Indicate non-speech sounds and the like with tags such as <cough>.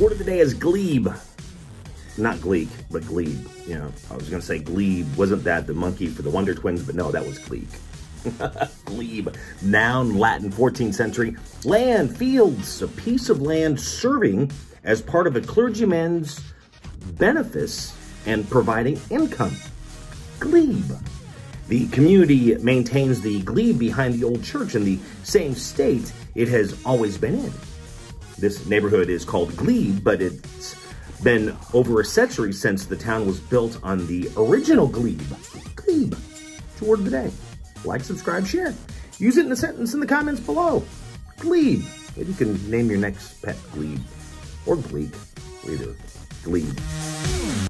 Word of the day is glebe. Not gleek, but glebe. You know, I was going to say glebe. Wasn't that the monkey for the Wonder Twins? But no, that was gleek. <laughs> glebe. Noun, Latin, 14th century. Land, fields, a piece of land serving as part of a clergyman's benefice and providing income. Glebe. The community maintains the glebe behind the old church in the same state it has always been in. This neighborhood is called Glebe, but it's been over a century since the town was built on the original glebe. Glebe. Of the day. Like, subscribe, share. Use it in a sentence in the comments below. Glebe. Maybe you can name your next pet Glebe. Or Gleek. Either. Glebe.